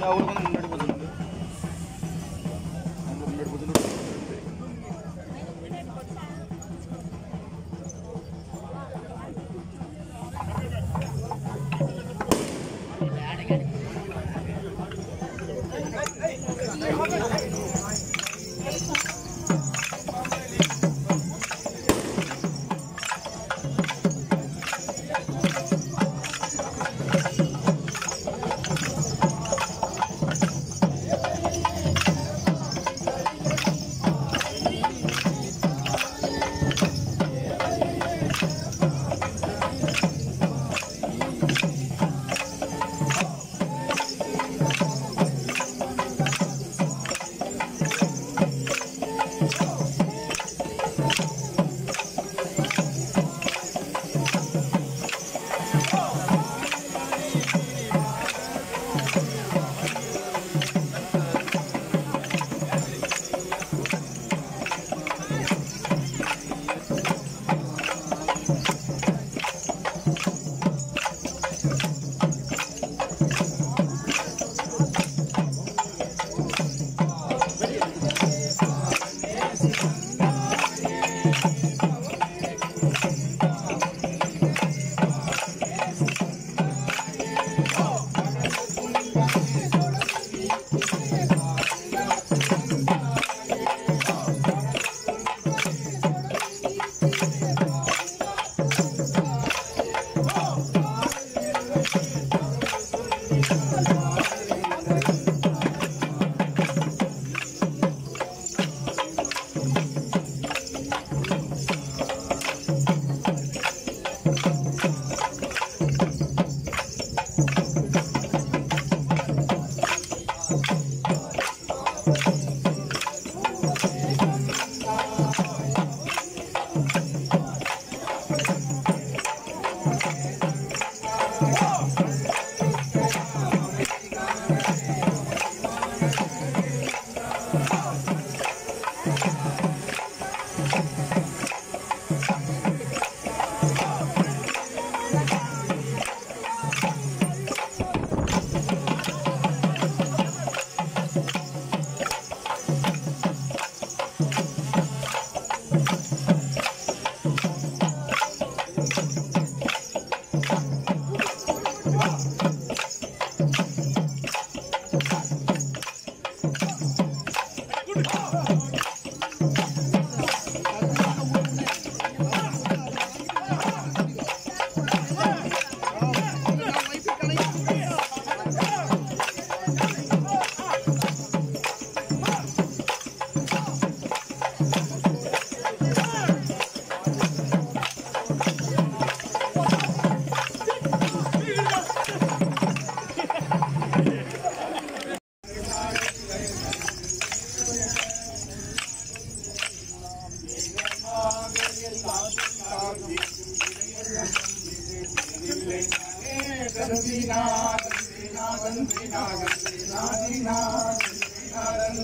Genau, ja,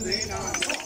Thank you.